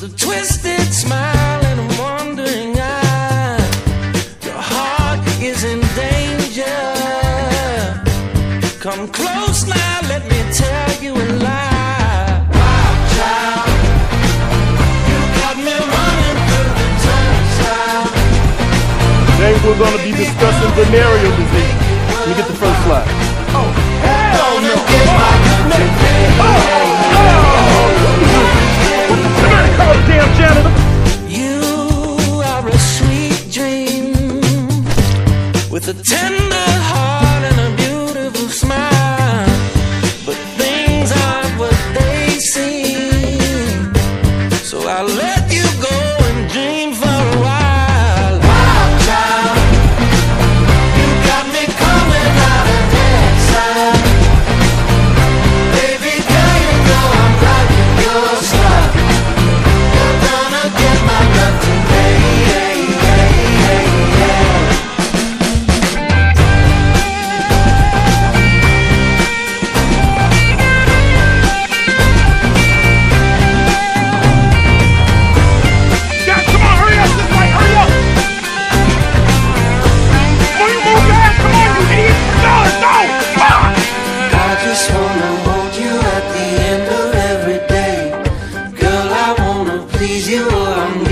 with twisted smile and a wandering eye. Your heart is in danger. Come close now, let me tell you a lie. Child, you got me running through the. Today we're going to be discussing venereal disease. Me get the first slide. With a tender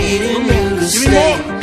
needing you to stay.